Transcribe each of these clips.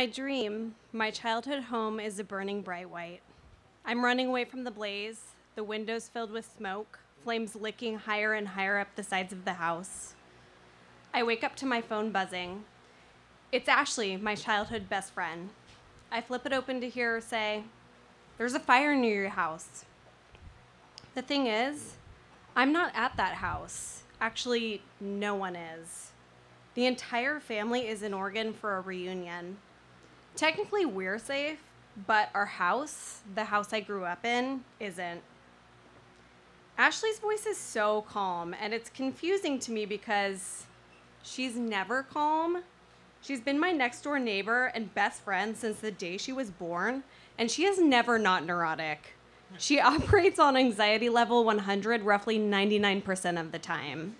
my dream, my childhood home is a burning bright white. I'm running away from the blaze, the windows filled with smoke, flames licking higher and higher up the sides of the house. I wake up to my phone buzzing. It's Ashley, my childhood best friend. I flip it open to hear her say, There's a fire near your house. The thing is, I'm not at that house. Actually, no one is. The entire family is in Oregon for a reunion. Technically, we're safe, but our house, the house I grew up in, isn't. Ashley's voice is so calm, and it's confusing to me because she's never calm. She's been my next door neighbor and best friend since the day she was born, and she is never not neurotic. She operates on anxiety level 100 roughly 99% of the time.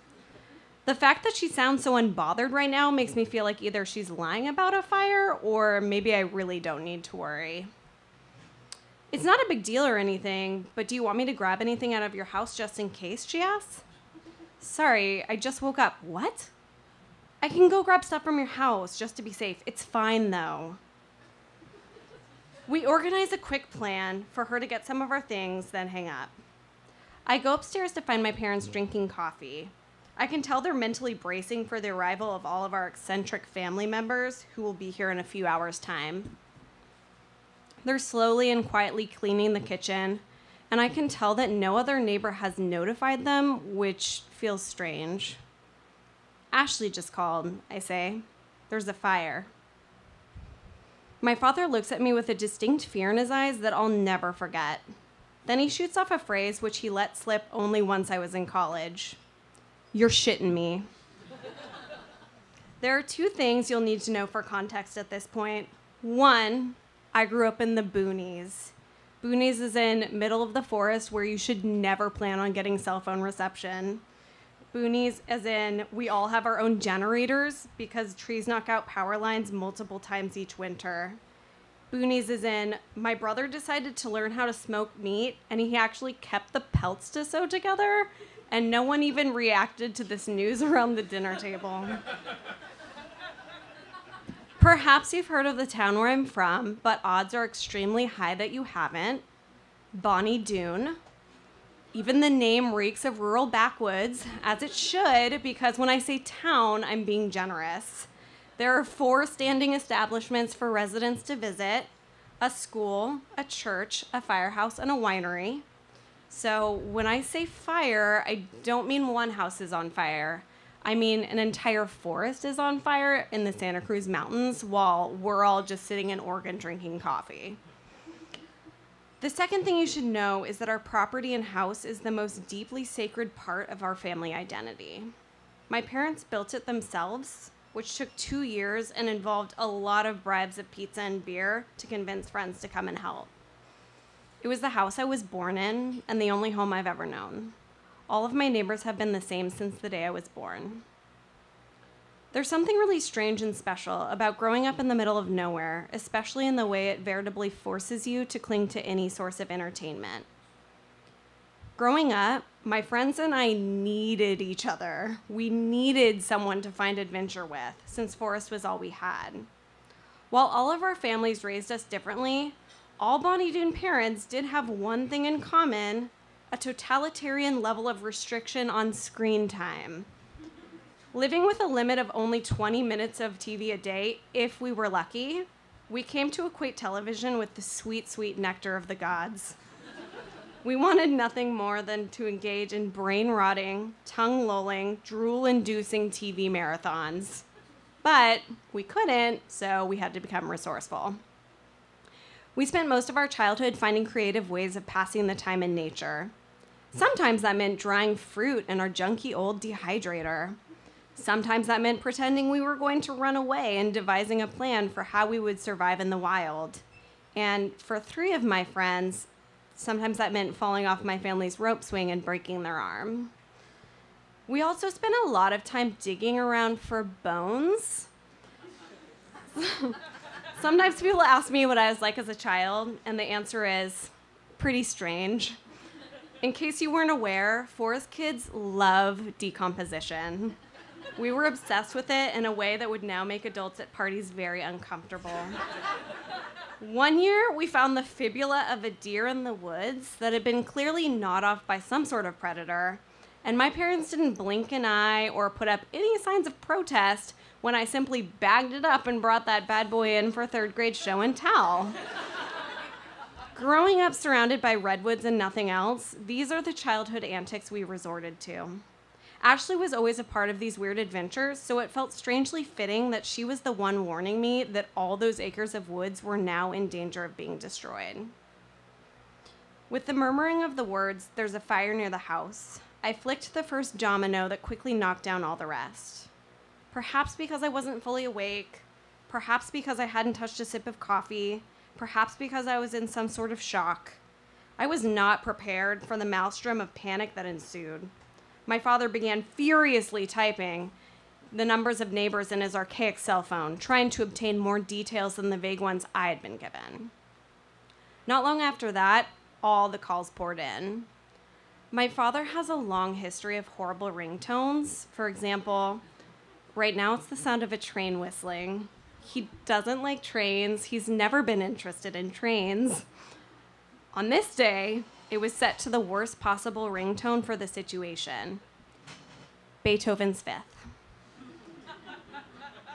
The fact that she sounds so unbothered right now makes me feel like either she's lying about a fire or maybe I really don't need to worry. It's not a big deal or anything, but do you want me to grab anything out of your house just in case? She asks. Sorry, I just woke up. What? I can go grab stuff from your house just to be safe. It's fine though. We organize a quick plan for her to get some of our things, then hang up. I go upstairs to find my parents drinking coffee. I can tell they're mentally bracing for the arrival of all of our eccentric family members who will be here in a few hours' time. They're slowly and quietly cleaning the kitchen, and I can tell that no other neighbor has notified them, which feels strange. Ashley just called, I say. There's a fire. My father looks at me with a distinct fear in his eyes that I'll never forget. Then he shoots off a phrase which he let slip only once I was in college. You're shitting me. there are two things you'll need to know for context at this point. One, I grew up in the boonies. Boonies is in middle of the forest where you should never plan on getting cell phone reception. Boonies as in we all have our own generators because trees knock out power lines multiple times each winter. Boonies is in my brother decided to learn how to smoke meat and he actually kept the pelts to sew together and no one even reacted to this news around the dinner table. Perhaps you've heard of the town where I'm from, but odds are extremely high that you haven't. Bonny Doon. Even the name reeks of rural backwoods, as it should, because when I say town, I'm being generous. There are four standing establishments for residents to visit a school, a church, a firehouse, and a winery. So when I say fire, I don't mean one house is on fire. I mean an entire forest is on fire in the Santa Cruz Mountains while we're all just sitting in Oregon drinking coffee. The second thing you should know is that our property and house is the most deeply sacred part of our family identity. My parents built it themselves, which took two years and involved a lot of bribes of pizza and beer to convince friends to come and help. It was the house I was born in and the only home I've ever known. All of my neighbors have been the same since the day I was born. There's something really strange and special about growing up in the middle of nowhere, especially in the way it veritably forces you to cling to any source of entertainment. Growing up, my friends and I needed each other. We needed someone to find adventure with, since Forest was all we had. While all of our families raised us differently, all Bonny Doon parents did have one thing in common a totalitarian level of restriction on screen time. Living with a limit of only 20 minutes of TV a day, if we were lucky, we came to equate television with the sweet, sweet nectar of the gods. We wanted nothing more than to engage in brain rotting, tongue lolling, drool inducing TV marathons. But we couldn't, so we had to become resourceful. We spent most of our childhood finding creative ways of passing the time in nature. Sometimes that meant drying fruit in our junky old dehydrator. Sometimes that meant pretending we were going to run away and devising a plan for how we would survive in the wild. And for three of my friends, sometimes that meant falling off my family's rope swing and breaking their arm. We also spent a lot of time digging around for bones. Sometimes people ask me what I was like as a child, and the answer is pretty strange. In case you weren't aware, forest kids love decomposition. We were obsessed with it in a way that would now make adults at parties very uncomfortable. One year, we found the fibula of a deer in the woods that had been clearly gnawed off by some sort of predator, and my parents didn't blink an eye or put up any signs of protest when I simply bagged it up and brought that bad boy in for third grade show and tell. Growing up surrounded by redwoods and nothing else, these are the childhood antics we resorted to. Ashley was always a part of these weird adventures, so it felt strangely fitting that she was the one warning me that all those acres of woods were now in danger of being destroyed. With the murmuring of the words, there's a fire near the house, I flicked the first domino that quickly knocked down all the rest. Perhaps because I wasn't fully awake, perhaps because I hadn't touched a sip of coffee, perhaps because I was in some sort of shock. I was not prepared for the maelstrom of panic that ensued. My father began furiously typing the numbers of neighbors in his archaic cell phone, trying to obtain more details than the vague ones I had been given. Not long after that, all the calls poured in. My father has a long history of horrible ringtones. For example, right now it's the sound of a train whistling. He doesn't like trains, he's never been interested in trains. On this day, it was set to the worst possible ringtone for the situation Beethoven's Fifth.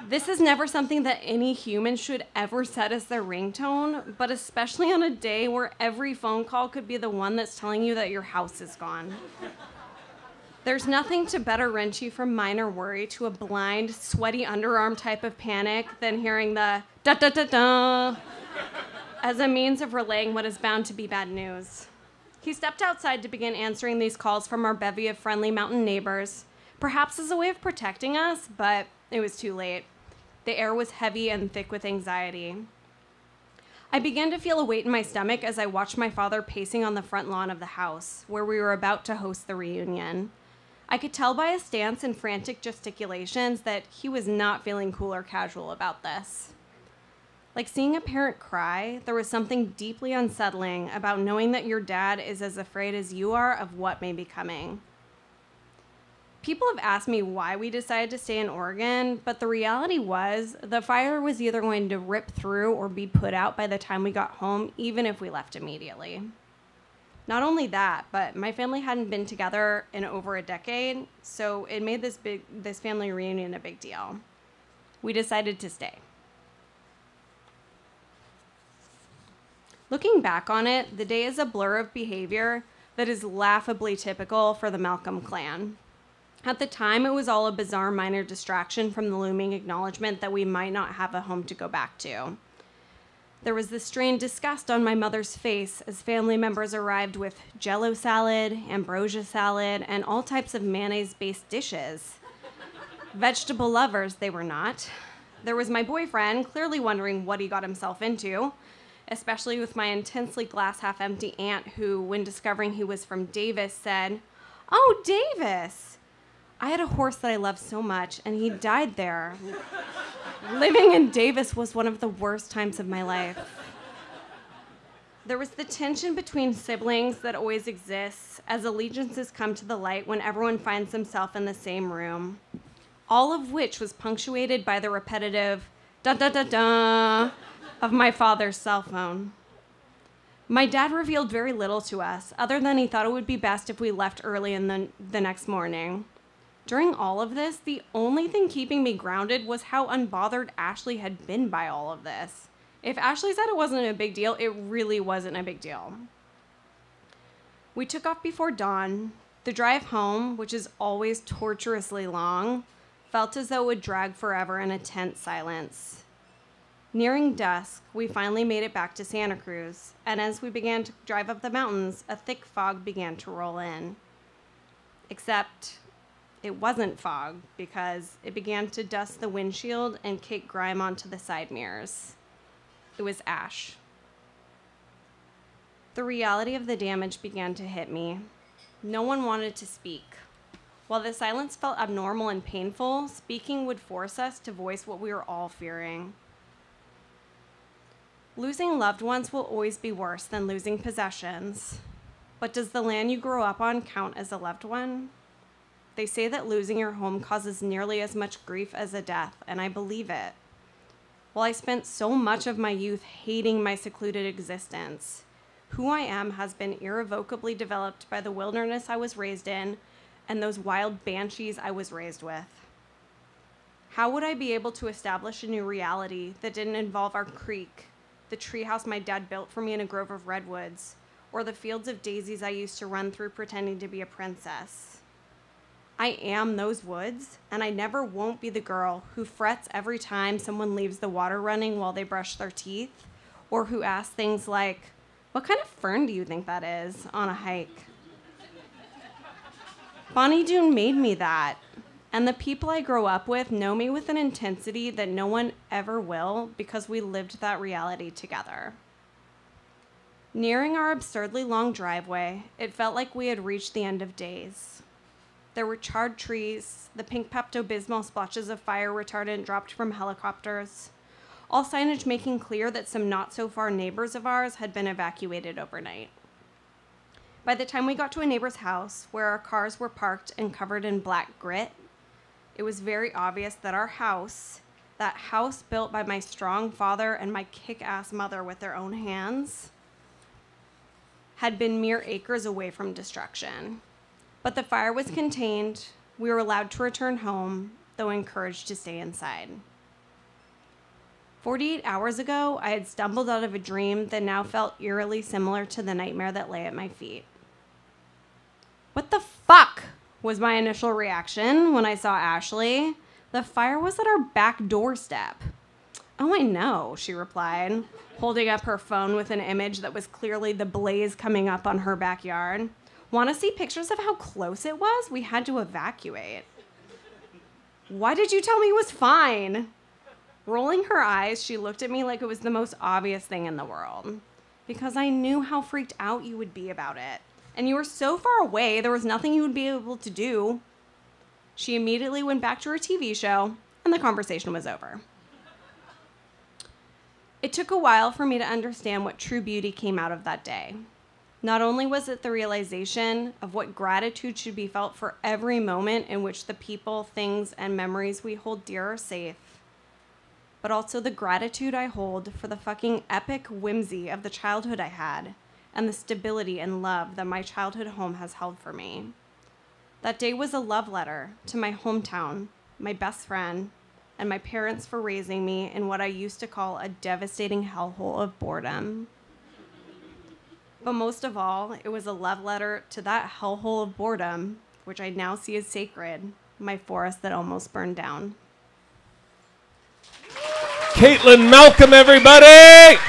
This is never something that any human should ever set as their ringtone, but especially on a day where every phone call could be the one that's telling you that your house is gone. There's nothing to better wrench you from minor worry to a blind, sweaty underarm type of panic than hearing the da da da da as a means of relaying what is bound to be bad news. He stepped outside to begin answering these calls from our bevy of friendly mountain neighbors, perhaps as a way of protecting us, but it was too late. The air was heavy and thick with anxiety. I began to feel a weight in my stomach as I watched my father pacing on the front lawn of the house, where we were about to host the reunion. I could tell by his stance and frantic gesticulations that he was not feeling cool or casual about this. Like seeing a parent cry, there was something deeply unsettling about knowing that your dad is as afraid as you are of what may be coming. People have asked me why we decided to stay in Oregon, but the reality was the fire was either going to rip through or be put out by the time we got home, even if we left immediately. Not only that, but my family hadn't been together in over a decade, so it made this big this family reunion a big deal. We decided to stay. Looking back on it, the day is a blur of behavior that is laughably typical for the Malcolm clan. At the time, it was all a bizarre minor distraction from the looming acknowledgement that we might not have a home to go back to. There was the strained disgust on my mother's face as family members arrived with jello salad, ambrosia salad, and all types of mayonnaise based dishes. Vegetable lovers, they were not. There was my boyfriend, clearly wondering what he got himself into, especially with my intensely glass half empty aunt, who, when discovering he was from Davis, said, Oh, Davis! I had a horse that I loved so much, and he died there. Living in Davis was one of the worst times of my life. There was the tension between siblings that always exists as allegiances come to the light when everyone finds themselves in the same room. All of which was punctuated by the repetitive da da da da of my father's cell phone. My dad revealed very little to us, other than he thought it would be best if we left early in the, the next morning. During all of this, the only thing keeping me grounded was how unbothered Ashley had been by all of this. If Ashley said it wasn't a big deal, it really wasn't a big deal. We took off before dawn. The drive home, which is always torturously long, felt as though it would drag forever in a tense silence. Nearing dusk, we finally made it back to Santa Cruz, and as we began to drive up the mountains, a thick fog began to roll in. Except it wasn't fog because it began to dust the windshield and cake grime onto the side mirrors. It was ash. The reality of the damage began to hit me. No one wanted to speak. While the silence felt abnormal and painful, speaking would force us to voice what we were all fearing. Losing loved ones will always be worse than losing possessions. But does the land you grow up on count as a loved one? They say that losing your home causes nearly as much grief as a death, and I believe it. While I spent so much of my youth hating my secluded existence, who I am has been irrevocably developed by the wilderness I was raised in and those wild banshees I was raised with. How would I be able to establish a new reality that didn't involve our creek, the treehouse my dad built for me in a grove of redwoods, or the fields of daisies I used to run through pretending to be a princess? I am those woods, and I never won't be the girl who frets every time someone leaves the water running while they brush their teeth, or who asks things like, What kind of fern do you think that is on a hike? Bonny Doon made me that, and the people I grow up with know me with an intensity that no one ever will because we lived that reality together. Nearing our absurdly long driveway, it felt like we had reached the end of days. There were charred trees, the pink Pepto Bismol splotches of fire retardant dropped from helicopters, all signage making clear that some not so far neighbors of ours had been evacuated overnight. By the time we got to a neighbor's house, where our cars were parked and covered in black grit, it was very obvious that our house, that house built by my strong father and my kick ass mother with their own hands, had been mere acres away from destruction. But the fire was contained. We were allowed to return home, though encouraged to stay inside. 48 hours ago, I had stumbled out of a dream that now felt eerily similar to the nightmare that lay at my feet. What the fuck was my initial reaction when I saw Ashley? The fire was at our back doorstep. Oh, I know, she replied, holding up her phone with an image that was clearly the blaze coming up on her backyard. Want to see pictures of how close it was? We had to evacuate. Why did you tell me it was fine? Rolling her eyes, she looked at me like it was the most obvious thing in the world. Because I knew how freaked out you would be about it. And you were so far away, there was nothing you would be able to do. She immediately went back to her TV show, and the conversation was over. It took a while for me to understand what true beauty came out of that day. Not only was it the realization of what gratitude should be felt for every moment in which the people, things, and memories we hold dear are safe, but also the gratitude I hold for the fucking epic whimsy of the childhood I had and the stability and love that my childhood home has held for me. That day was a love letter to my hometown, my best friend, and my parents for raising me in what I used to call a devastating hellhole of boredom. But most of all, it was a love letter to that hellhole of boredom, which I now see as sacred, my forest that almost burned down. Kaitlin Malcolm, everybody!